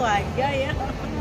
like, yeah, yeah.